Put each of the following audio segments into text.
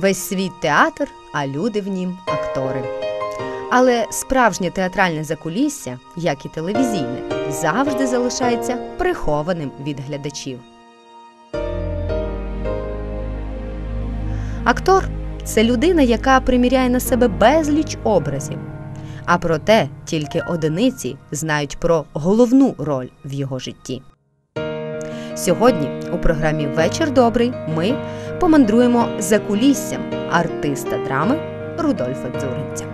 Весь світ театр, а люди в нім актори. Але справжнє театральне закулісся, як і телевізійне, завжди залишається прихованим від глядачів. Актор це людина, яка приміряє на себе безліч образів. А проте тільки одиниці знають про головну роль в його житті. Сьогодні у програмі Вечір добрий ми помандруємо за куліссям артиста драми Рудольфа Дзуринця.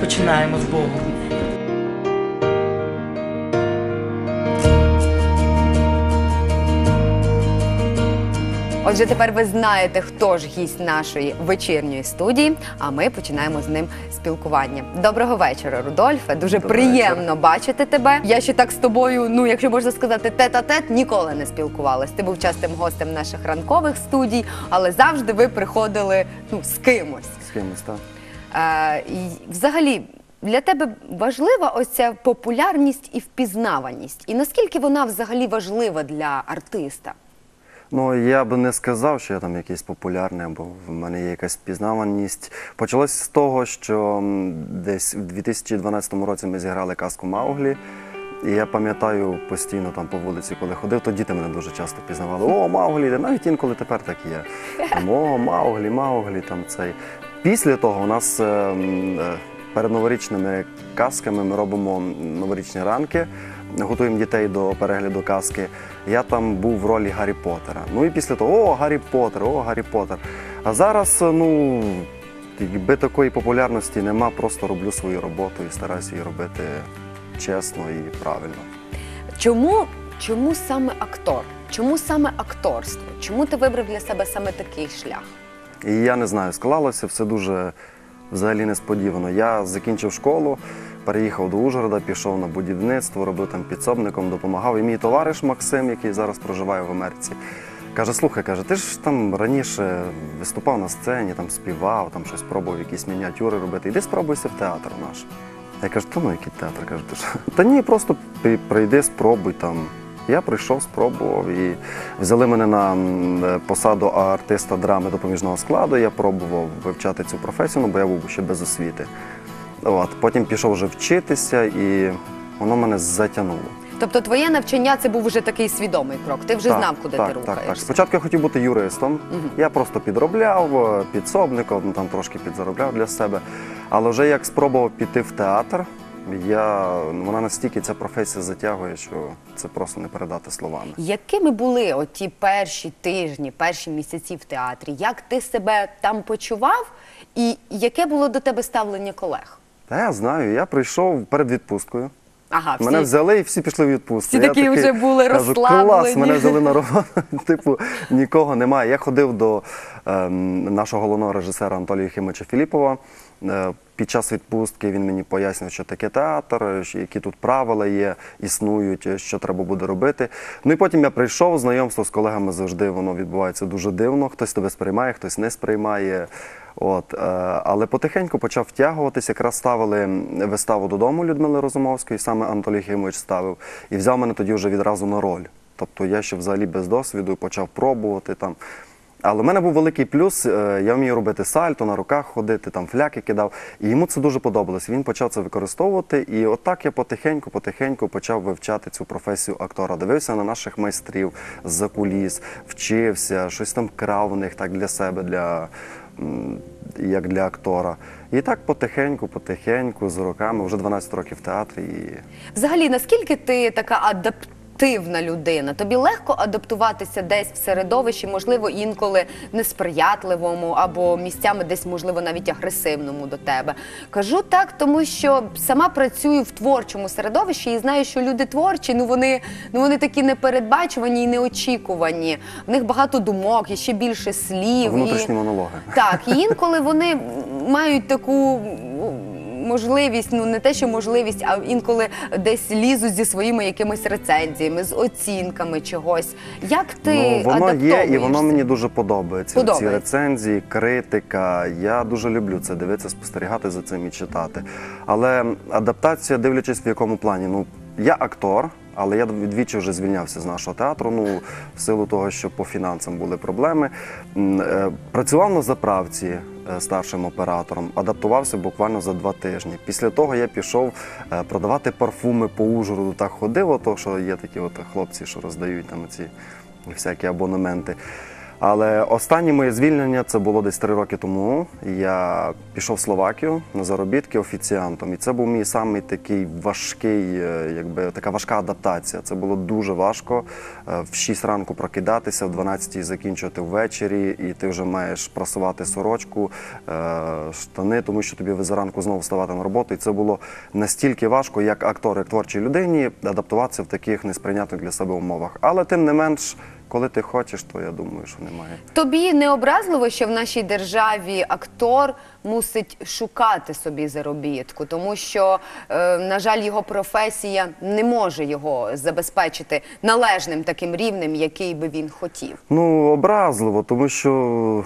Починаємо з Богу. Отже, тепер ви знаєте, хто ж гість нашої вечірньої студії. А ми починаємо з ним спілкування. Доброго вечора, Рудольфе. Дуже Добрий приємно бачити тебе. Я ще так з тобою, ну якщо можна сказати, тет-а-тет, ніколи не спілкувалась. Ти був частим гостем наших ранкових студій, але завжди ви приходили ну з кимось. З кимось, так? Е, і взагалі. Для тебе важлива ось ця популярність і впізнаваність. І наскільки вона взагалі важлива для артиста? Ну, я би не сказав, що я там якийсь популярний, або в мене є якась впізнаваність. Почалось з того, що десь в 2012 році ми зіграли казку Мауглі. І я пам'ятаю постійно там по вулиці, коли ходив, то діти мене дуже часто впізнавали. О, Мауглі, навіть інколи тепер так є. Там, О, Мауглі, Мауглі, там цей. Після того у нас е, м, е, перед новорічними казками ми робимо новорічні ранки, готуємо дітей до перегляду казки. Я там був в ролі Гаррі Поттера. Ну і після того, о, Гаррі Поттер, о, Гаррі Поттер. А зараз, ну, якби такої популярності нема, просто роблю свою роботу і стараюся її робити чесно і правильно. Чому, чому саме актор? Чому саме акторство? Чому ти вибрав для себе саме такий шлях? І я не знаю, склалося все дуже взагалі несподівано. Я закінчив школу, переїхав до Ужгорода, пішов на будівництво, робив там підсобником, допомагав. І мій товариш Максим, який зараз проживає в Америці, каже: слухай, каже, ти ж там раніше виступав на сцені, там співав, там щось пробував, якісь мініатюри робити. Іди спробуйся в театр наш. Я кажу, та ну який театр? Каже, ти що? Та ні, просто прийди, спробуй там. Я прийшов, спробував і взяли мене на посаду артиста драми допоміжного складу. Я пробував вивчати цю професію, ну, бо я був ще без освіти. От. Потім пішов вже вчитися і воно мене затягнуло. Тобто твоє навчання це був вже такий свідомий крок. Ти вже Так, знав, куди так, ти так, рухаєшся. так. Спочатку я хотів бути юристом. Мгм. Я просто підробляв е, підсобником, ну, там трошки підзаробляв для себе. Але вже як спробував піти в театр, я, вона настільки ця професія затягує, що це просто не передати словами. Якими були оті перші тижні, перші місяці в театрі? Як ти себе там почував? І яке було до тебе ставлення колег? Та я знаю, я прийшов перед відпусткою. Ага, всі Мене взяли і всі пішли в відпустку. Всі Я такі вже були кажу, розслаблені. Клас, мене взяли на роботу. Типу, нікого немає. Я ходив до ем, нашого головного режисера Анатолія Химича Філіпова. Е, під час відпустки він мені пояснив, що таке театр, які тут правила є, існують, е, що треба буде робити. Ну і потім я прийшов, знайомство з колегами завжди воно відбувається дуже дивно. Хтось тебе сприймає, хтось не сприймає. От, е, але потихеньку почав втягуватися. Якраз ставили виставу додому Людмили Розумовської, саме Анатолій Єхимович ставив, і взяв мене тоді вже відразу на роль. Тобто я ще взагалі без досвіду почав пробувати там. Але в мене був великий плюс. е, Я вмію робити сальто, на руках ходити, там фляки кидав. І йому це дуже подобалось. Він почав це використовувати. І отак я потихеньку, потихеньку почав вивчати цю професію актора. Дивився на наших майстрів з-за куліс, вчився, щось там крав у них так для себе, для, як для актора. І так потихеньку, потихеньку, з роками, вже 12 років в театрі. І... Взагалі, наскільки ти така адаптивна людина? Тобі легко адаптуватися десь в середовищі, можливо, інколи несприятливому або місцями десь, можливо, навіть агресивному до тебе. Кажу так, тому що сама працюю в творчому середовищі і знаю, що люди творчі, ну вони, ну вони такі непередбачувані і неочікувані. В них багато думок, і ще більше слів. Внутрішні і... монологи. Так, і інколи вони мають таку можливість, ну не те, що можливість, а інколи десь лізуть зі своїми якимись рецензіями, з оцінками чогось. Як ти ну, воно є, і воно мені дуже подобається. Подобається. Ці рецензії, критика. Я дуже люблю це дивитися, спостерігати за цим і читати. Але адаптація, дивлячись в якому плані. Ну, я актор, Але я відвічі вже звільнявся з нашого театру. Ну, в силу того, що по фінансам були проблеми. Е, Працював на заправці старшим оператором, адаптувався буквально за два тижні. Після того я пішов е, продавати парфуми по Ужгороду. Так ходив, ото що є такі от хлопці, що роздають там ці всякі абонементи. Але останнє моє звільнення це було десь три роки тому. Я пішов в Словакію на заробітки офіціантом. І це був мій самий такий важкий, е, якби така важка адаптація. Це було дуже важко. Е, В 6 ранку прокидатися, в 12 закінчувати ввечері, і ти вже маєш прасувати сорочку, е, штани, тому що тобі зранку знову вставати на роботу. І це було настільки важко, як актор, як творчій людині, адаптуватися в таких несприйнятних для себе умовах. Але тим не менш. Коли ти хочеш, то я думаю, що немає. Тобі не образливо, що в нашій державі актор мусить шукати собі заробітку, тому що, е, на жаль, його професія не може його забезпечити належним таким рівнем, який би він хотів. Ну, образливо, тому що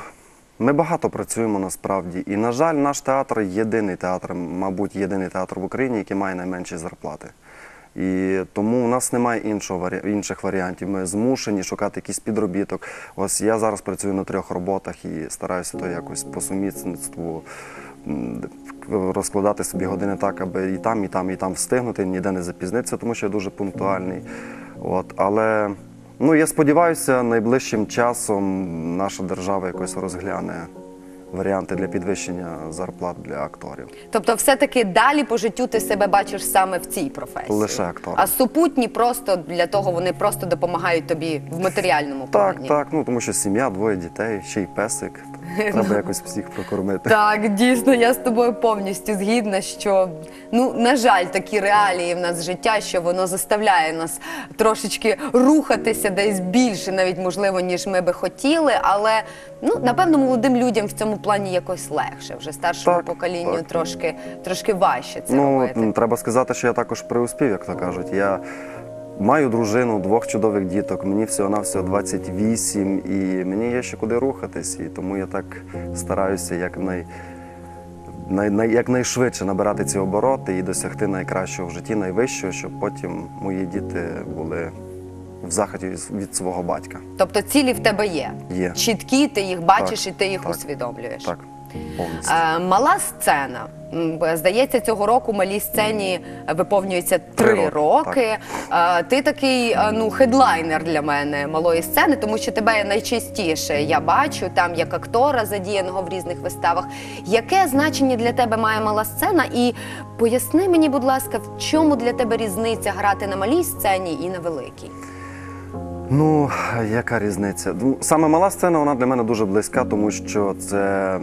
ми багато працюємо насправді. І, на жаль, наш театр єдиний театр, мабуть, єдиний театр в Україні, який має найменші зарплати. І тому у нас немає іншого інших варіантів. Ми змушені шукати якийсь підробіток. Ось я зараз працюю на трьох роботах і стараюся то якось по сумісництву розкладати собі години так, аби і там, і там, і там встигнути, ніде не запізнитися, тому що я дуже пунктуальний. От, але ну, я сподіваюся, найближчим часом наша держава якось розгляне варіанти для підвищення зарплат для акторів. Тобто, все-таки далі по життю ти себе бачиш саме в цій професії. Лише актор. А супутні просто для того вони просто допомагають тобі в матеріальному Так, так, ну тому що сім'я, двоє дітей, ще й песик. Треба якось всіх прокормити. Так, дійсно, я з тобою повністю згідна, що ну на жаль, такі реалії в нас життя, що воно заставляє нас трошечки рухатися десь більше, навіть можливо, ніж ми би хотіли. Але ну напевно, молодим людям в цьому плані якось легше. Вже старшому Так, поколінню так. трошки трошки важче це Ну, робити. м, треба сказати, що я також преуспів, як то кажуть. Я маю дружину, двох чудових діток, мені всього-навсього 28, і мені є ще куди рухатись. І тому я так стараюся якнай, най, най, якнайшвидше набирати ці обороти і досягти найкращого в житті, найвищого, щоб потім мої діти були в захваті від- свого батька. Тобто цілі в тебе є. Є. Чіткі, ти їх бачиш Так, і ти їх так, усвідомлюєш. Так. Е, мала сцена. Здається, цього року малій сцені виповнюється три роки. Е, Ти такий е, ну хедлайнер для мене малої сцени, тому що тебе найчастіше я бачу там як актора, задіяного в різних виставах. Яке значення для тебе має мала сцена? І поясни мені, будь ласка, в чому для тебе різниця грати на малій сцені і на великій? Ну, яка різниця? Ну, саме мала сцена вона для мене дуже близька, тому що це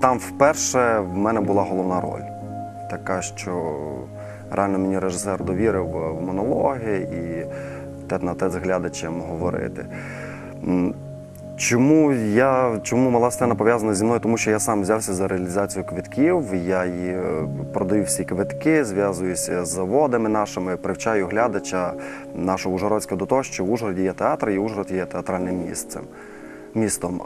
там вперше в мене була головна роль. Така, що реально мені режисер довірив е, в монологи і тет на тет з глядачем говорити. Чому я чому мала сцена пов'язана зі мною? Тому що я сам взявся за реалізацію квитків. Я її е, продаю всі квитки, зв'язуюся з заводами нашими, привчаю глядача нашого Ужгородського до того, що в Ужгороді є театр, і Ужгород є театральним місцем містом.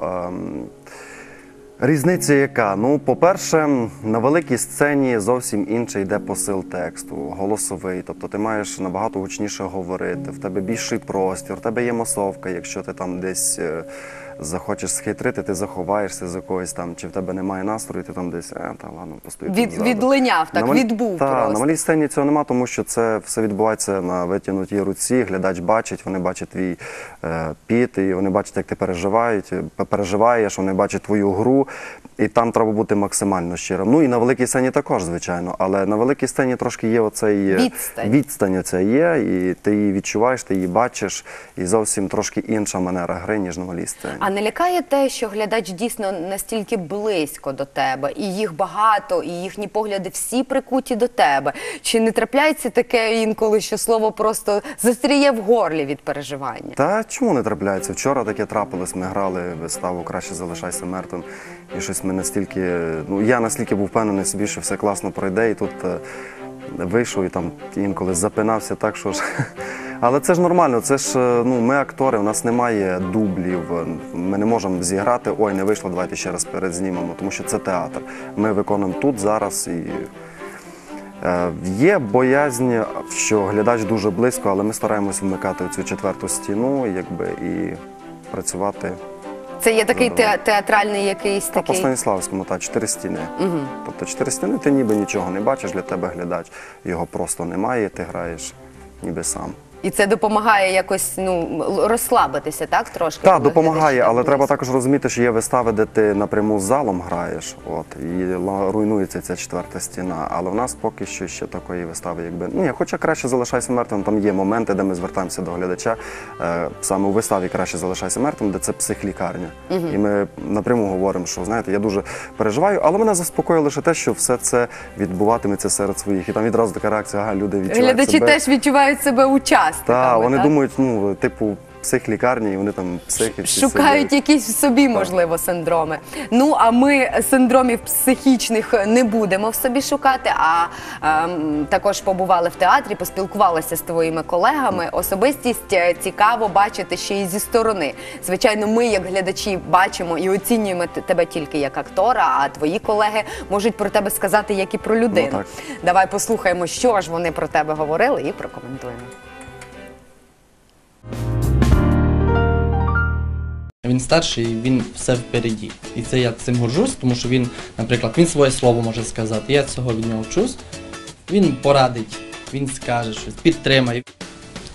Різниця яка? Ну, по-перше, на великій сцені зовсім інший йде посил тексту, голосовий. Тобто ти маєш набагато гучніше говорити, в тебе більший простір, в тебе є масовка, якщо ти там десь е, захочеш схитрити, ти заховаєшся з якогось там, чи в тебе немає настрою, ти там десь, е, та ладно, постою. тут Від, ззаду». відлиняв, так, На малі- відбув Та, просто. на малій сцені цього нема, тому що це все відбувається на витягнутій руці. Глядач бачить, вони бачать твій е, піт, і вони бачать, як ти переживають, е, переживаєш, вони бачать твою гру, і там треба бути максимально щирим. Ну і на великій сцені також, звичайно. Але на великій сцені трошки є оцей е, Відстань. відстань оця є, і ти її відчуваєш, ти її бачиш, і зовсім трошки інша манера гри, ніж на малій сцені. А не лякає те, що глядач дійсно настільки близько до тебе, і їх багато, і їхні погляди всі прикуті до тебе. Чи не трапляється таке інколи, що слово просто застріє в горлі від переживання? Та чому не трапляється? Вчора таке трапилось. Ми грали виставу Краще залишайся мертвим. І щось ми настільки. Ну я настільки був впевнений собі, що все класно пройде, і тут е, вийшов і там інколи запинався так, що ж. Але це ж нормально, це ж е, ну, ми актори, у нас немає дублів. Ми не можемо зіграти, ой, не вийшло, давайте ще раз перезнімемо, тому що це театр. Ми виконуємо тут зараз і Е, Є боязнь, що глядач дуже близько, але ми стараємось вмикати цю четверту стіну, якби і працювати Це є такий те- театральний якийсь та по такий. Станіславському, та чотири стіни. Тобто чотири стіни ти ніби нічого не бачиш, для тебе глядач його просто немає, ти граєш ніби сам. І це допомагає якось ну розслабитися, так трошки. Так, допомагає, але треба також розуміти, що є вистави, де ти напряму з залом граєш, от і руйнується ця четверта стіна. Але в нас поки що ще такої вистави, якби ні, хоча краще залишайся мертвим. Там є моменти, де ми звертаємося до глядача. Е, саме у виставі краще залишайся мертвим, де це психлікарня. І ми напряму говоримо, що знаєте, я дуже переживаю, але мене заспокоює лише те, що все це відбуватиметься серед своїх. І там відразу така реакція, ага, люди відчувають Глядачі себе. теж відчувають себе учасниками. Так, вони так? думають, ну, типу, психлікарні, і вони там психи. всі Шукають сидять. якісь в собі, можливо, синдроми. Ну а ми синдромів психічних не будемо в собі шукати. А ем, також побували в театрі, поспілкувалися з твоїми колегами. Особистість е, цікаво бачити ще й зі сторони. Звичайно, ми, як глядачі, бачимо і оцінюємо т- тебе тільки як актора, а твої колеги можуть про тебе сказати як і про людину. Ну, так. Давай послухаємо, що ж вони про тебе говорили, і прокоментуємо. Він старший, він все впереді. І це я цим горжусь, тому що він, наприклад, він своє слово може сказати. Я цього від нього вчусь. Він порадить, він скаже щось, підтримає.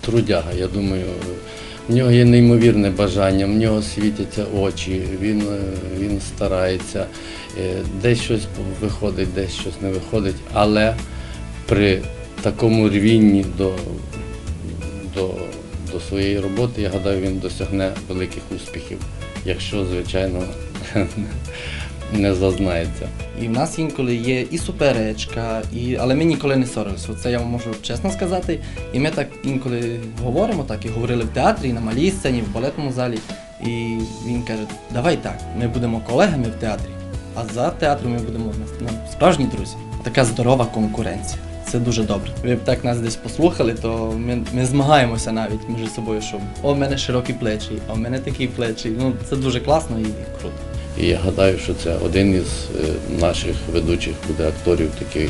трудяга. Я думаю, в нього є неймовірне бажання, в нього світяться очі, він, е, він старається, Е, десь щось виходить, десь щось не виходить, але при такому рвінні до, до, своєї роботи, я гадаю, він досягне великих успіхів, якщо, звичайно, не зазнається. І в нас інколи є і суперечка, і... але ми ніколи не ссорилися. Це я вам можу чесно сказати. І ми так інколи говоримо, так і говорили в театрі, і на малій сцені, в балетному залі. І він каже: давай так, ми будемо колегами в театрі, а за театром ми будемо ну, справжні друзі. Така здорова конкуренція. Це дуже добре. Ви б так нас десь послухали, то ми, ми змагаємося навіть між собою, що о, в мене широкі плечі, а в мене такі плечі. Ну це дуже класно і круто. І я гадаю, що це один із е, наших ведучих буде акторів такий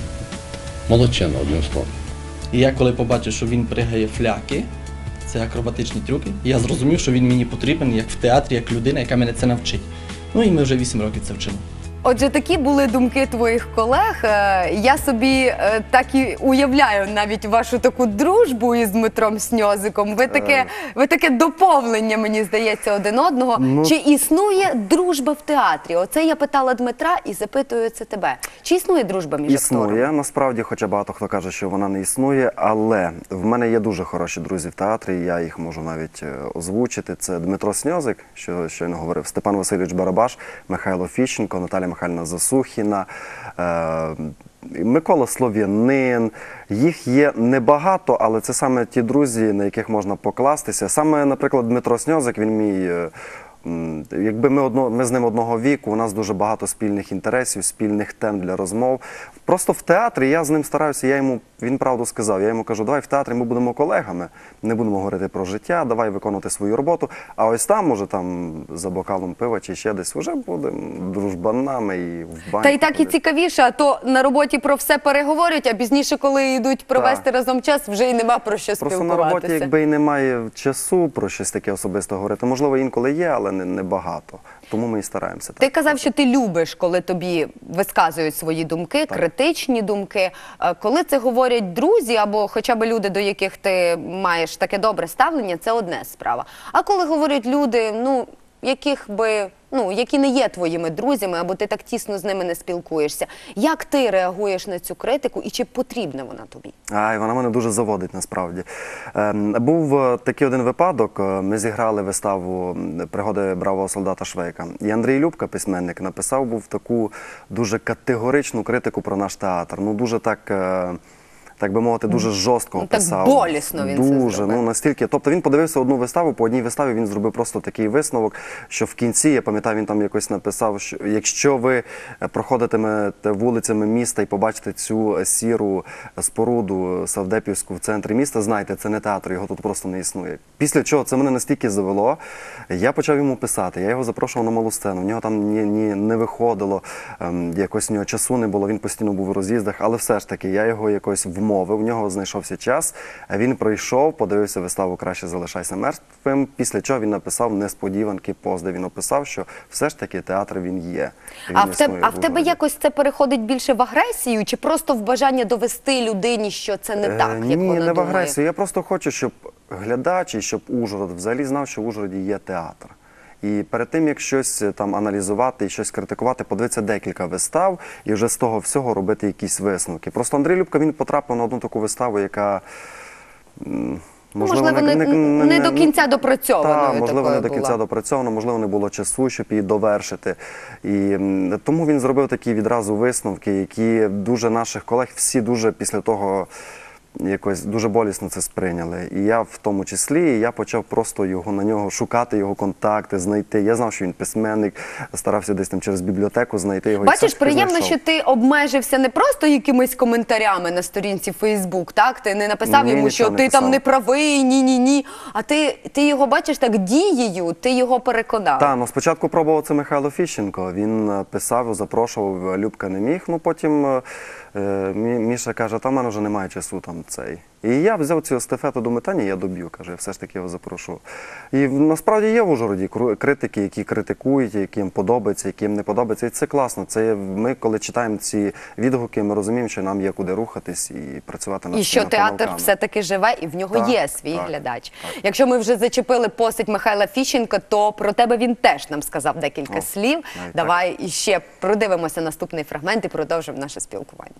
молодчина, одним словом. І я коли побачив, що він пригає фляки, це акробатичні трюки, я зрозумів, що він мені потрібен як в театрі, як людина, яка мене це навчить. Ну і ми вже 8 років це вчимо. Отже, такі були думки твоїх колег. Е, Я собі е, так і уявляю навіть вашу таку дружбу із Дмитром Сньозиком. Ви таке, ви таке доповнення, мені здається, один одного. Ну- Чи існує дружба в театрі? Оце я питала Дмитра і запитую це тебе. Чи існує дружба між Існує акторами? насправді, хоча багато хто каже, що вона не існує, але в мене є дуже хороші друзі в театрі. Я їх можу навіть е, озвучити. Це Дмитро Сньозик, що щойно говорив, Степан Васильович Барабаш, Михайло Фіщенко, Наталя Михайлівна Засухіна. е, Микола Слов'янин, їх є небагато, але це саме ті друзі, на яких можна покластися. Саме, наприклад, Дмитро Сньозик, він мій е, Якби ми одно, ми з ним одного віку, у нас дуже багато спільних інтересів, спільних тем для розмов. Просто в театрі я з ним стараюся. Я йому він правду сказав. Я йому кажу, давай в театрі ми будемо колегами, не будемо говорити про життя, давай виконувати свою роботу. А ось там, може, там за бокалом пива чи ще десь, вже будемо дружбанами і в бані. Та й так і цікавіше, а то на роботі про все переговорять, а пізніше, коли йдуть провести разом час, вже й нема про що Просто на роботі, якби і немає часу про щось таке особисте говорити. Можливо, інколи є, але не, небагато. Тому ми і стараємося. Ти так. казав, що ти любиш, коли тобі висказують свої думки, критичні думки. Е, Коли це говорять друзі або хоча б люди, до яких ти маєш таке добре ставлення, це одне справа. А коли говорять люди, ну яких би ну які не є твоїми друзями, або ти так тісно з ними не спілкуєшся, як ти реагуєш на цю критику і чи потрібна вона тобі? Ай, вона мене дуже заводить насправді. Ем, був е, такий один випадок. е, Ми зіграли виставу пригоди бравого солдата Швейка. І Андрій Любка, письменник, написав був таку дуже категоричну критику про наш театр. Ну дуже так. е, так би мовити, дуже жорстко Ну, так описав. болісно він це дуже, зробив. ну настільки. Тобто він подивився одну виставу, по одній виставі він зробив просто такий висновок, що в кінці, я пам'ятаю, він там якось написав, що якщо ви е, проходитимете вулицями міста і побачите цю сіру споруду Савдепівську в центрі міста, знайте, це не театр, його тут просто не існує. Після чого це мене настільки завело, я почав йому писати. Я його запрошував на малу сцену. В нього там ні, ні, не виходило, ем, якось в нього часу не було, він постійно був у роз'їздах, але все ж таки я його якось вмовив, в нього знайшовся час. Він прийшов, подивився виставу Краще залишайся мертвим. Після чого він написав несподіванки пост, де він описав, що все ж таки театр він є. Він А в, тебе, а в тебе якось це переходить більше в агресію, чи просто в бажання довести людині, що це не так, Е, як Ні, вона не в агресію. Я просто хочу, щоб глядач і щоб Ужгород взагалі знав, що в Ужгороді є театр. І перед тим, як щось е, там аналізувати і щось критикувати, подивитися декілька вистав і вже з того всього робити якісь висновки. Просто Андрій Любка він потрапив на одну таку виставу, яка. Ну, можливо, не- не до кінця допрацьованою Та, можливо, не до кінця допрацьовано, можливо, не було часу, щоб її довершити. І тому він зробив такі відразу висновки, які дуже наших колег всі дуже після того. Якось дуже болісно це сприйняли. І я в тому числі, і я почав просто його на нього шукати, його контакти, знайти. Я знав, що він письменник, старався десь там через бібліотеку знайти його. і все Бачиш, приємно, знайшов. що ти обмежився не просто якимись коментарями на сторінці Фейсбук, так? Ти не написав Ні, йому, що ти там не правий, ні, ні, ні. А ти, ти його бачиш так дією, ти його переконав. Так, ну спочатку пробував це Михайло Фіщенко. Він е, писав, запрошував, Любка не міг. Ну потім е, е, Міша каже, та в мене вже немає часу там цей. І я взяв цю естафету, та ні, я доб'ю, каже, я все ж таки його запрошу. І насправді є в Ужгороді критики, які критикують, яким подобається, яким не подобається. І це класно. Це ми, коли читаємо ці відгуки, ми розуміємо, що нам є куди рухатись і працювати над І що театр помилками. все-таки живе, і в нього Так, є свій так, глядач. так. Якщо ми вже зачепили постать Михайла Фіщенка, то про тебе він теж нам сказав декілька О, слів. Давай іще продивимося наступний фрагмент і продовжимо наше спілкування.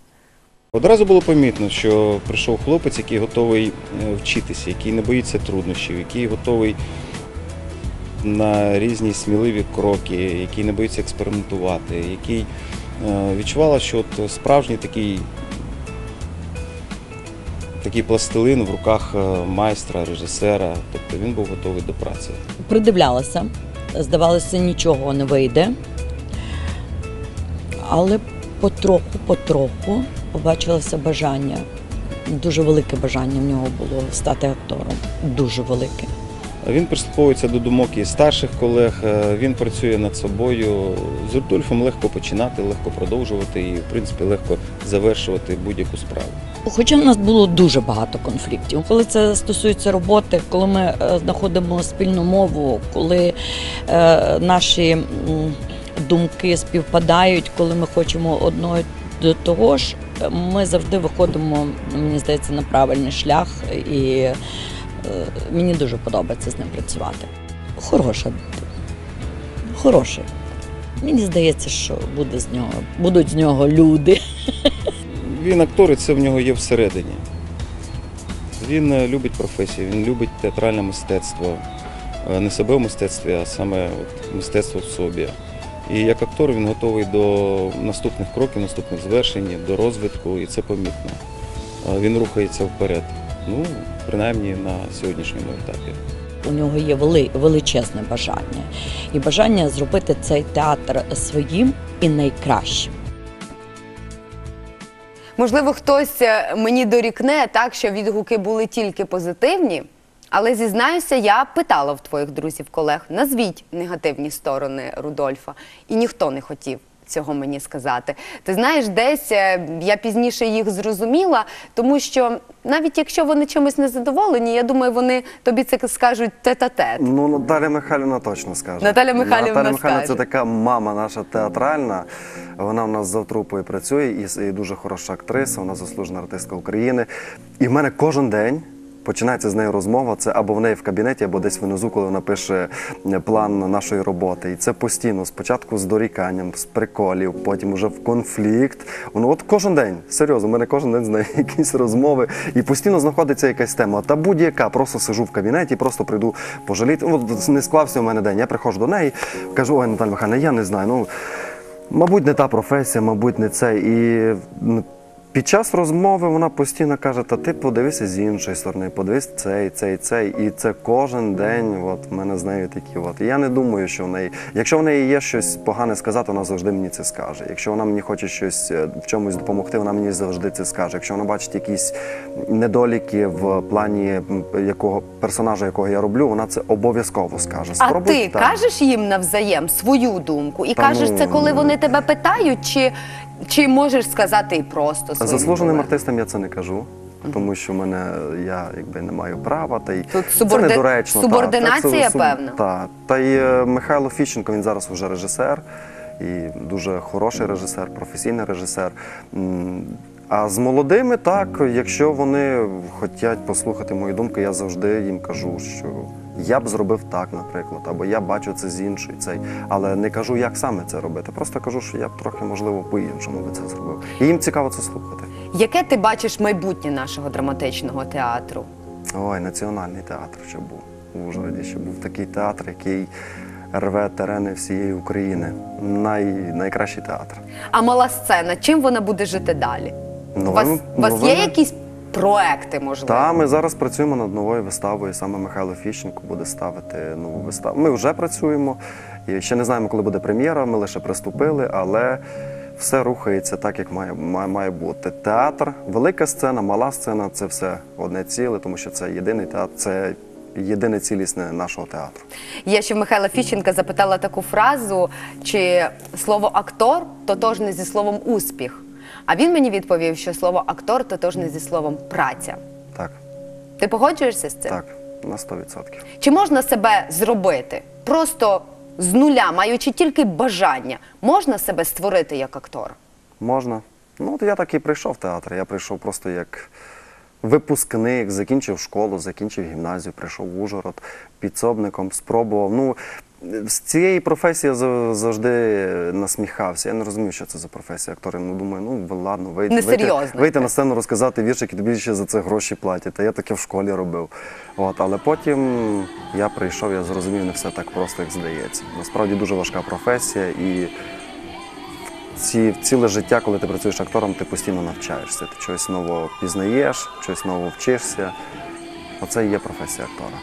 Одразу було помітно, що прийшов хлопець, який готовий е, вчитися, який не боїться труднощів, який готовий на різні сміливі кроки, який не боїться експериментувати, який е, відчувала, що от справжній такий, такий пластилин в руках е, майстра, режисера, тобто він був готовий до праці. придивлялася. Здавалося, нічого не вийде. Але потроху, потроху побачилося бажання. Дуже велике бажання в нього було стати актором. Дуже велике. Він прислуховується до думок і старших колег, е, він працює над собою. З Рудольфом легко починати, легко продовжувати і, в принципі, легко завершувати будь-яку справу. Хоча в нас було дуже багато конфліктів. Коли це стосується роботи, коли ми е, знаходимо спільну мову, коли е, наші думки співпадають, коли ми хочемо одного до того ж, ми завжди виходимо, мені здається, на правильний шлях, і е, мені дуже подобається з ним працювати. Хороша. Хороша. Мені здається, що буде з нього, будуть з нього люди. Він актор, і це в нього є всередині. Він е, любить професію, він любить театральне мистецтво. Е, Не себе в мистецтві, а саме от мистецтво в собі. І як актор він готовий до наступних кроків, наступних звершень, до розвитку, і це помітно. Він рухається вперед. Ну, принаймні на сьогоднішньому етапі. У нього є величезне бажання. І бажання зробити цей театр своїм і найкращим. Можливо, хтось е, мені дорікне так, що відгуки були тільки позитивні. Але зізнаюся, я питала в твоїх друзів, колег, назвіть негативні сторони Рудольфа, і ніхто не хотів цього мені сказати. Ти знаєш, десь е, я пізніше їх зрозуміла, тому що навіть якщо вони чимось не задоволені, я думаю, вони тобі це скажуть тет-а-тет. Ну, Наталя Михайлівна точно скаже. Наталя Михайлівна Наталя Михайлівна це така мама наша театральна. Вона в нас за трупою працює і дуже хороша актриса, вона заслужена артистка України. І в мене кожен день. Починається з нею розмова. Це або в неї в кабінеті, або десь внизу, коли вона пише е, план нашої роботи. І це постійно спочатку з доріканням, з приколів, потім вже в конфлікт. Воно от кожен день, серйозно, в мене кожен день з нею якісь розмови, і постійно знаходиться якась тема. Та будь-яка, просто сижу в кабінеті, просто прийду пожаліти. Ну, От не склався у мене день. Я приходжу до неї, кажу, ой, Наталя Михайлівна, я не знаю. Ну, мабуть, не та професія, мабуть, не це. І Під час розмови вона постійно каже: та ти подивися з іншої сторони, подивись цей, цей, цей. І це кожен день. От в мене з нею такі. От. І я не думаю, що в неї, якщо в неї є щось погане сказати, вона завжди мені це скаже. Якщо вона мені хоче щось е, в чомусь допомогти, вона мені завжди це скаже. Якщо вона бачить якісь недоліки в плані якого персонажа, якого я роблю, вона це обов'язково скаже. А ти так. кажеш їм навзаєм свою думку і Та кажеш ну, це, коли вони тебе питають, чи, чи можеш сказати і просто своїм Заслуженим колегам? артистам я це не кажу. Тому що в мене я якби не маю права, та й Тут це недоречно. субординація, Та, це суб- певна. Та. та й е, Михайло Фіщенко, він зараз вже режисер, і дуже хороший режисер, професійний режисер. А з молодими, так, якщо вони хочуть послухати мої думки, я завжди їм кажу, що я б зробив так, наприклад, або я бачу це з іншої цей, але не кажу, як саме це робити. Просто кажу, що я б трохи можливо по-іншому би це зробив. І їм цікаво це слухати. Яке ти бачиш майбутнє нашого драматичного театру? Ой, національний театр ще був. В Ужгороді ще був такий театр, який рве терени всієї України. Най, найкращий театр. А мала сцена, чим вона буде жити далі? У вас, Новим- вас є якісь проекти, можливо? Та ми зараз працюємо над новою виставою. Саме Михайло Фіщенко буде ставити нову виставу. Ми вже працюємо. І ще не знаємо, коли буде прем'єра. Ми лише приступили, але все рухається так, як має, має, має бути. Театр, велика сцена, мала сцена це все одне ціле, тому що це єдиний театр, це єдине цілісне нашого театру. Я ще в Михайла Фіщенка запитала таку фразу, чи слово актор тотожне зі словом успіх. А він мені відповів, що слово актор тотожне зі словом праця. Так, Ти погоджуєшся з цим? так, на 100%. Чи можна себе зробити просто з нуля, маючи тільки бажання, можна себе створити як актор? Можна. Ну, от я так і прийшов в театр. Я прийшов просто як випускник, закінчив школу, закінчив гімназію, прийшов в Ужгород підсобником, спробував. Ну, з цієї професії я завжди насміхався. Я не розумів, що це за професія актора. Ну, думаю, ну ладно, вийти, вийти, вийти на сцену, розказати віршик, і тобі ще за це гроші платять. Та я таке в школі робив. От, але потім я прийшов, я зрозумів, не все так просто, як здається. Насправді дуже важка професія і ці, ціле життя, коли ти працюєш актором, ти постійно навчаєшся. Ти чогось нового пізнаєш, чогось нового вчишся. Оце і є професія актора.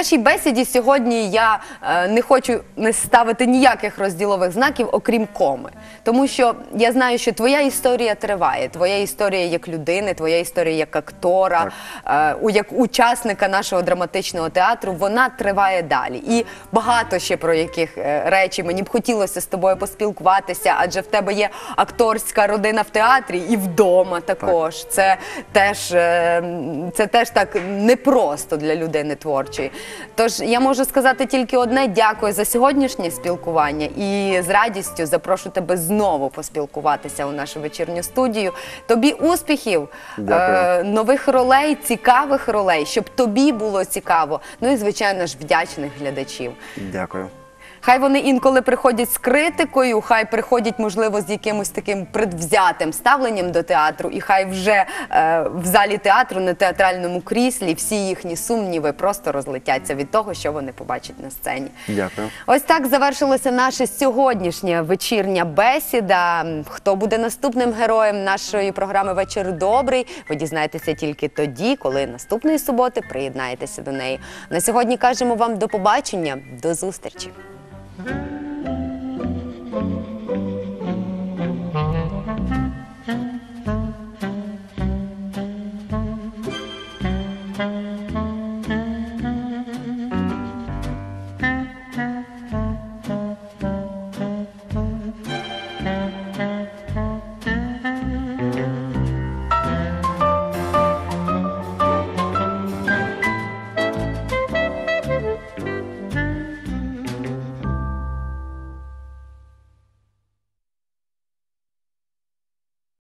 Нашій бесіді сьогодні я е, не хочу не ставити ніяких розділових знаків, окрім коми. Тому що я знаю, що твоя історія триває. Твоя історія як людини, твоя історія як актора, е, у як учасника нашого драматичного театру, вона триває далі. І багато ще про яких е, речі мені б хотілося з тобою поспілкуватися, адже в тебе є акторська родина в театрі і вдома також. Це теж е, це теж так непросто для людини творчої. Тож я можу сказати тільки одне: дякую за сьогоднішнє спілкування і з радістю запрошу тебе знову поспілкуватися у нашу вечірню студію. Тобі успіхів, е, нових ролей, цікавих ролей, щоб тобі було цікаво. Ну і звичайно ж вдячних глядачів. Дякую. Хай вони інколи приходять з критикою, хай приходять, можливо, з якимось таким предвзятим ставленням до театру, і хай вже е, в залі театру на театральному кріслі всі їхні сумніви просто розлетяться від того, що вони побачать на сцені. Дякую. Ось так завершилася наша сьогоднішня вечірня бесіда. Хто буде наступним героєм нашої програми Вечір добрий? Ви дізнаєтеся тільки тоді, коли наступної суботи приєднаєтеся до неї. На сьогодні кажемо вам до побачення, до зустрічі. Mm-hmm.